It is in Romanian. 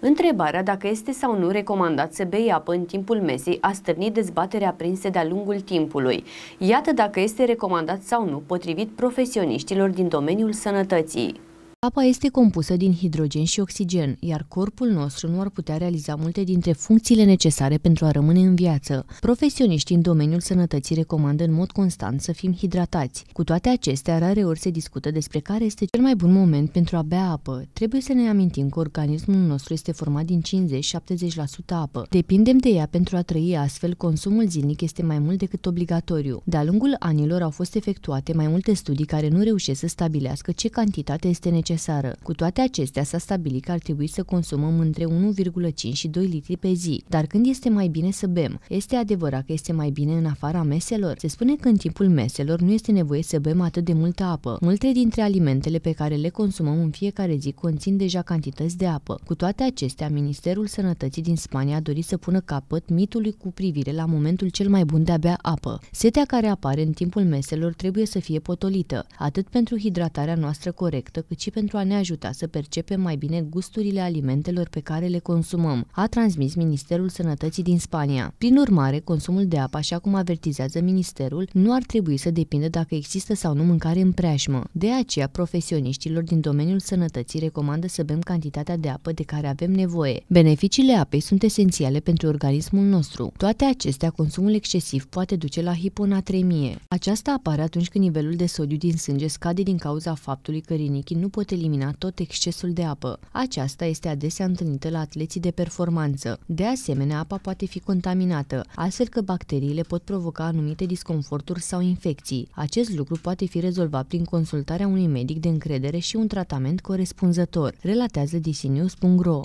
Întrebarea dacă este sau nu recomandat să bei apă în timpul mesei a stârnit dezbatere aprinse de-a lungul timpului. Iată dacă este recomandat sau nu potrivit profesioniștilor din domeniul sănătății. Apa este compusă din hidrogen și oxigen, iar corpul nostru nu ar putea realiza multe dintre funcțiile necesare pentru a rămâne în viață. Profesioniștii în domeniul sănătății recomandă în mod constant să fim hidratați. Cu toate acestea, rare ori se discută despre care este cel mai bun moment pentru a bea apă. Trebuie să ne amintim că organismul nostru este format din 50-70% apă. Depindem de ea pentru a trăi astfel, consumul zilnic este mai mult decât obligatoriu. De-a lungul anilor au fost efectuate mai multe studii care nu reușesc să stabilească ce cantitate este necesară necesară. Cu toate acestea, s-a stabilit că ar trebui să consumăm între 1,5 și 2 litri pe zi. Dar când este mai bine să bem? Este adevărat că este mai bine în afara meselor? Se spune că în timpul meselor nu este nevoie să bem atât de multă apă. Multe dintre alimentele pe care le consumăm în fiecare zi conțin deja cantități de apă. Cu toate acestea, Ministerul Sănătății din Spania a dorit să pună capăt mitului cu privire la momentul cel mai bun de a bea apă. Setea care apare în timpul meselor trebuie să fie potolită, atât pentru hidratarea noastră corectă, cât și pentru pentru a ne ajuta să percepem mai bine gusturile alimentelor pe care le consumăm, a transmis Ministerul Sănătății din Spania. Prin urmare, consumul de apă, așa cum avertizează Ministerul, nu ar trebui să depindă dacă există sau nu mâncare în preajmă. De aceea, profesioniștilor din domeniul sănătății recomandă să bem cantitatea de apă de care avem nevoie. Beneficiile apei sunt esențiale pentru organismul nostru. Toate acestea, consumul excesiv poate duce la hiponatremie. Aceasta apare atunci când nivelul de sodiu din sânge scade din cauza faptului că rinichii nu pot elimina tot excesul de apă. Aceasta este adesea întâlnită la atleții de performanță. De asemenea, apa poate fi contaminată, astfel că bacteriile pot provoca anumite disconforturi sau infecții. Acest lucru poate fi rezolvat prin consultarea unui medic de încredere și un tratament corespunzător, relatează dcnews.ro.